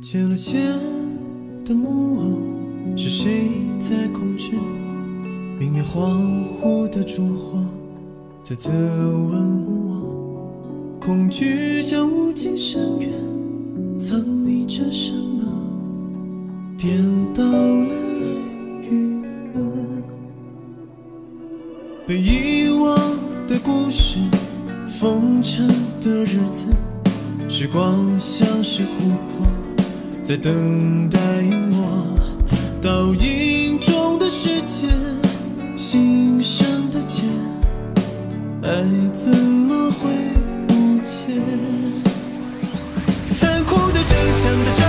见了线的木偶，是谁在控制？明灭恍惚的烛火，在责问我。恐惧像无尽深渊，藏匿着什么？颠倒了爱与恶。被遗忘的故事，封尘的日子，时光像是琥珀。在等待我，倒影中的世界，心上的茧，爱怎么会无解？残酷的真相在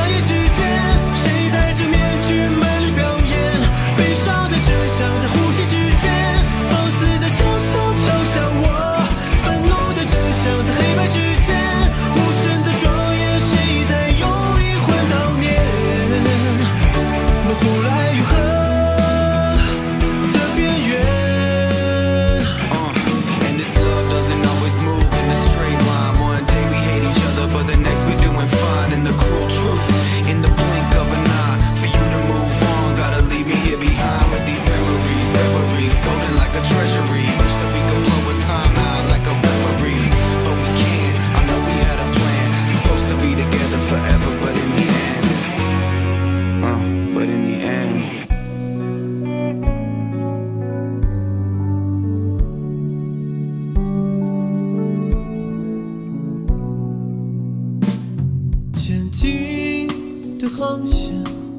航线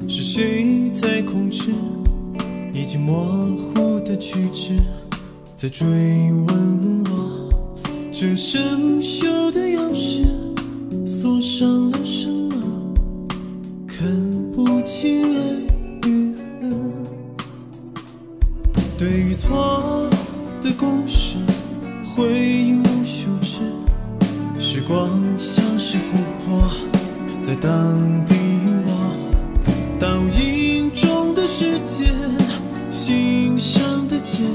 是谁在控制？已经模糊的曲直在追问我，这生锈的钥匙锁上了什么？看不清爱与恨。对与错的公式，回应无休止。时光像是琥珀，在当地倒影中的世界心上的茧